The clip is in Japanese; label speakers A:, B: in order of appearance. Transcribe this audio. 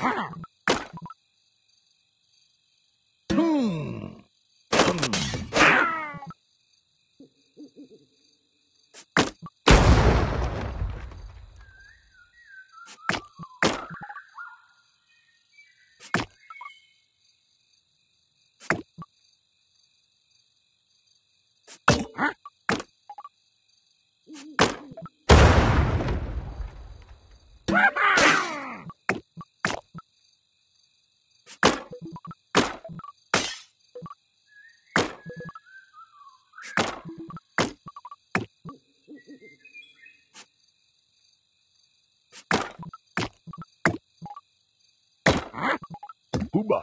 A: Huh.
B: Booba.